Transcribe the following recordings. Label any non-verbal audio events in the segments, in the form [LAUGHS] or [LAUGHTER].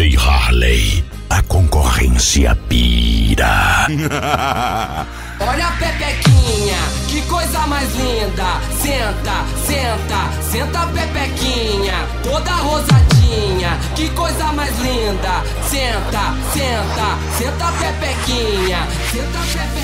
Harley, a concorrência pira. [LAUGHS] Olha a Pepequinha, que coisa mais linda. Senta, senta, senta Pepequinha, toda rosadinha, que coisa mais linda. Senta, senta, senta Pepequinha, senta Pepequinha.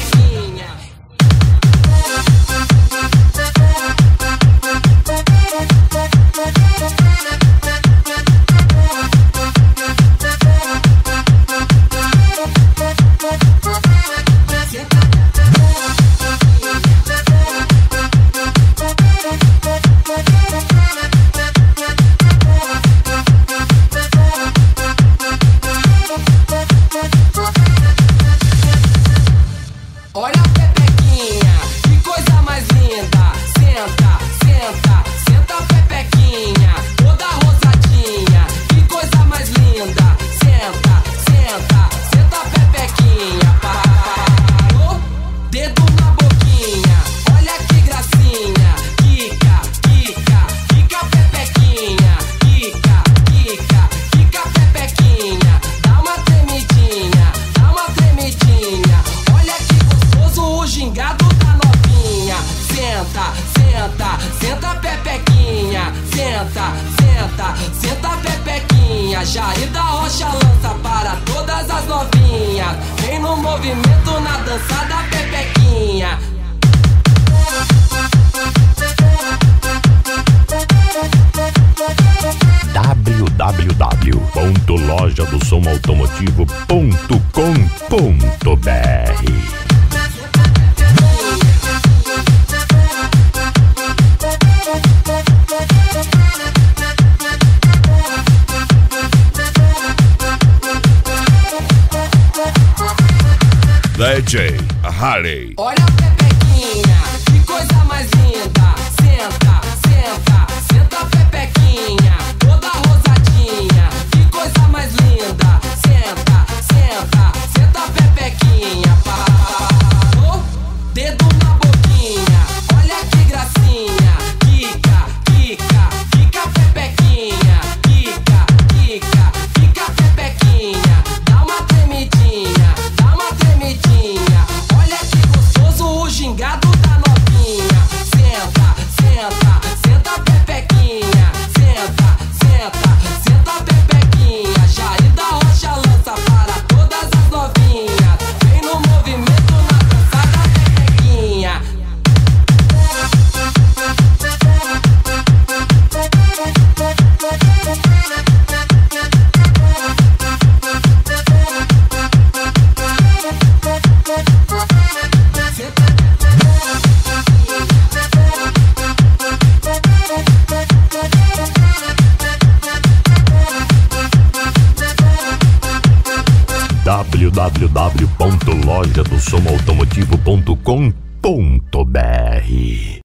Senta, senta, senta Pepequinha. Jair da Rocha lança para todas as novinhas. Vem no movimento na dança da Pepequinha. www.lojadosomautomotivo.com.br DJ Harley. Olha a Pepequinha, que coisa mais linda. Senta, senta, senta Pepequinha, toda rosadinha, que coisa mais linda. Senta, senta, senta Pepequinha. www.lojadosomautomotivo.com.br